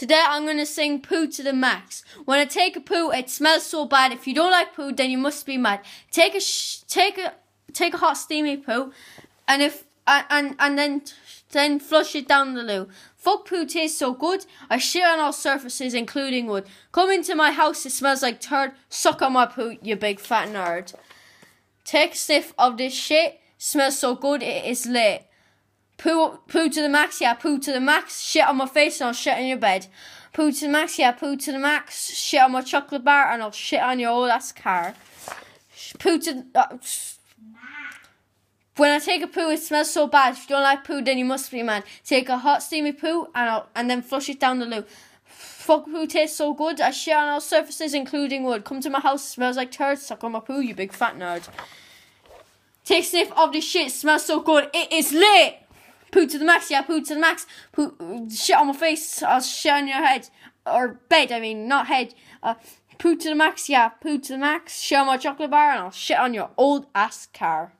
Today I'm gonna sing poo to the max. When I take a poo, it smells so bad. If you don't like poo, then you must be mad. Take a take a take a hot steamy poo, and if and and, and then then flush it down the loo. Fuck poo tastes so good. I shit on all surfaces, including wood. Come into my house, it smells like turd. Suck on my poo, you big fat nerd. Take a sniff of this shit. Smells so good, it is lit. Poo, poo to the max, yeah, poo to the max. Shit on my face and I'll shit in your bed. Poo to the max, yeah, poo to the max. Shit on my chocolate bar and I'll shit on your old ass car. Poo to. The uh, when I take a poo, it smells so bad. If you don't like poo, then you must be mad. Take a hot steamy poo and I'll, and then flush it down the loo. Fuck poo tastes so good. I shit on all surfaces, including wood. Come to my house, smells like turd. Suck on my poo, you big fat nerd. Take a sniff of this shit. Smells so good. It is lit. Poo to the max, yeah, poo to the max. Poo, shit on my face, I'll shit on your head. Or bed, I mean, not head. Uh, poo to the max, yeah, poo to the max. Shit on my chocolate bar and I'll shit on your old ass car.